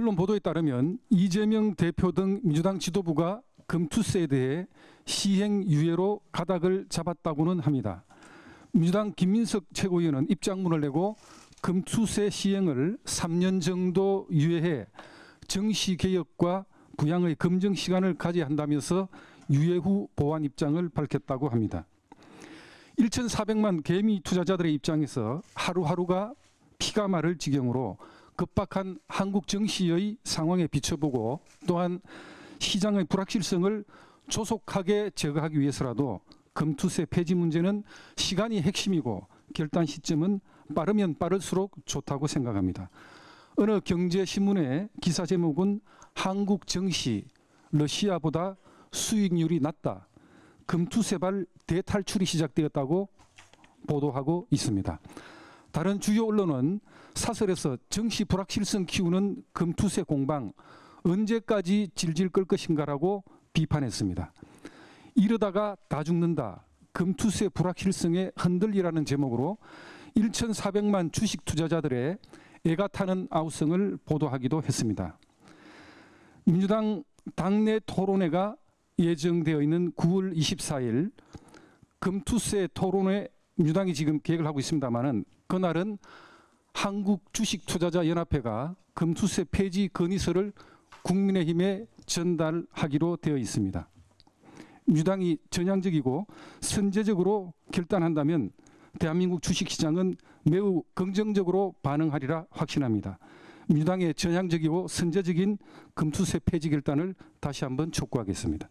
언론 보도에 따르면 이재명 대표 등 민주당 지도부가 금투세에 대해 시행 유예로 가닥을 잡았다고는 합니다. 민주당 김민석 최고위원은 입장문을 내고 금투세 시행을 3년 정도 유예해 정시 개혁과 부양의 검증 시간을 가져야 한다면서 유예 후 보완 입장을 밝혔다고 합니다. 1,400만 개미 투자자들의 입장에서 하루하루가 피가 마를 지경으로 급박한 한국 정시의 상황에 비춰보고 또한 시장의 불확실성을 조속하게 제거하기 위해서라도 금투세 폐지 문제는 시간이 핵심이고 결단 시점은 빠르면 빠를수록 좋다고 생각합니다. 어느 경제신문의 기사 제목은 한국 정시 러시아보다 수익률이 낮다. 금투세발 대탈출이 시작되었다고 보도하고 있습니다. 다른 주요 언론은 사설에서 정시 불확실성 키우는 금투세 공방 언제까지 질질 끌 것인가라고 비판했습니다. 이러다가 다 죽는다. 금투세 불확실성에 흔들리라는 제목으로 1,400만 주식 투자자들의 애가 타는 아우성을 보도하기도 했습니다. 민주당 당내 토론회가 예정되어 있는 9월 24일 금투세 토론회 민주당이 지금 계획을 하고 있습니다만은 그날은 한국 주식 투자자 연합회가 금투세 폐지 건의서를 국민의힘에 전달하기로 되어 있습니다. 민주당이 전향적이고 선제적으로 결단한다면 대한민국 주식시장은 매우 긍정적으로 반응하리라 확신합니다. 민주당의 전향적이고 선제적인 금투세 폐지 결단을 다시 한번 촉구하겠습니다.